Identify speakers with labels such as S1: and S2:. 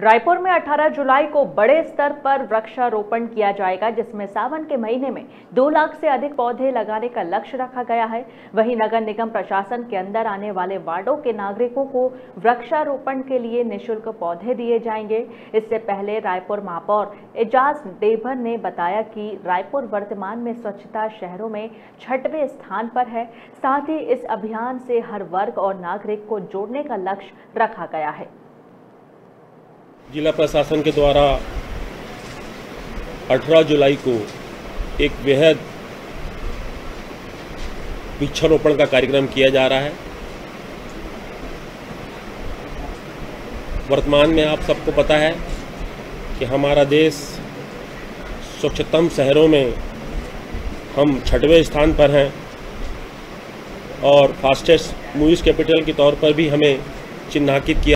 S1: रायपुर में 18 जुलाई को बड़े स्तर पर वृक्षारोपण किया जाएगा, जिसमें सावन के महीने में दो लाख से अधिक पौधे लगाने का लक्ष्य रखा गया है। वहीं नगर निगम प्रशासन के अंदर आने वाले वार्डों के नागरिकों को वृक्षारोपण के लिए निशुल्क पौधे दिए जाएँगे। इससे पहले रायपुर महापौर एजाज देभर ने बताया कि रायपुर वर्तमान में स्वच्छता शहरों में छठवें स्थान पर है। साथ ही इस अभियान से हर वर्ग और नागरिक को जोड़ने का लक्ष्य रखा गया है।
S2: जिला प्रशासन के द्वारा 18 जुलाई को एक बेहद वृक्षारोपण का कार्यक्रम किया जा रहा है। वर्तमान में आप सबको पता है कि हमारा देश स्वच्छतम शहरों में हम छठवें स्थान पर हैं और फास्टेस्ट मूवीज़ कैपिटल के तौर पर भी हमें चिन्हांकित किया